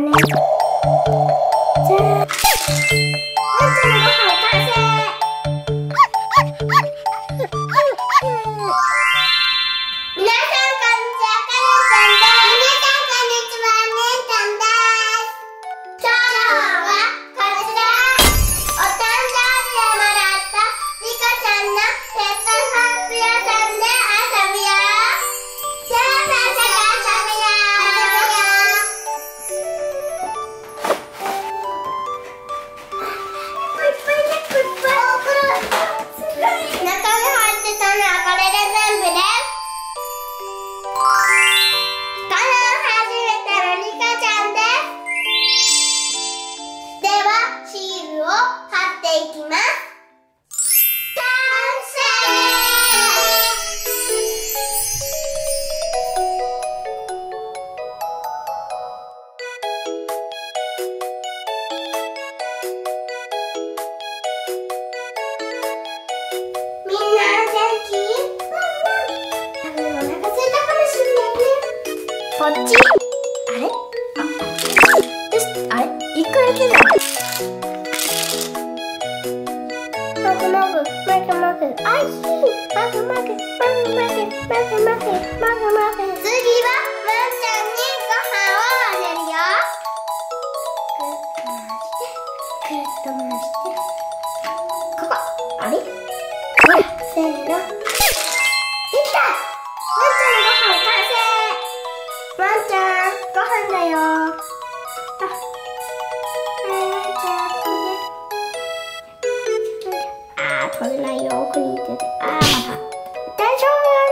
真的，我真的好大心。っち？あれ？ああれ？一個だけだ次はちゃんにご飯をあげるよっと回してっと回してここあれほらせーの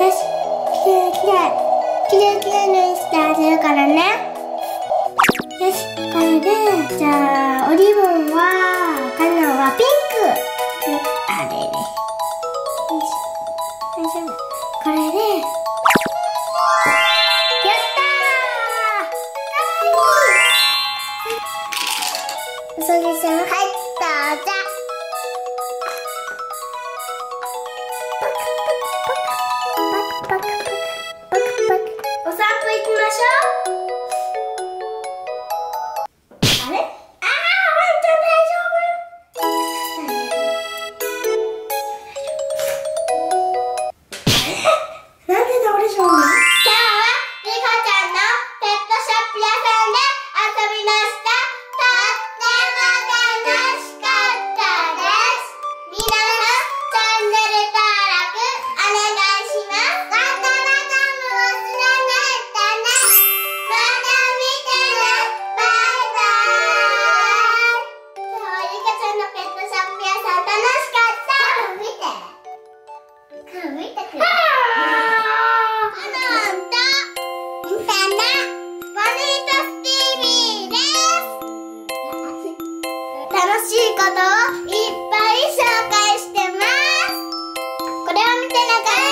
よし、きれいきれい。きれいきれいにしてあげるからね。よし、これで、じゃあ、おリボンは、カナはピンク。あれれ。よいしょ。大丈夫。これで、やったーかわいいウサギさん入ったじゃ这是しいことをいっぱい紹介してます。これを見てながら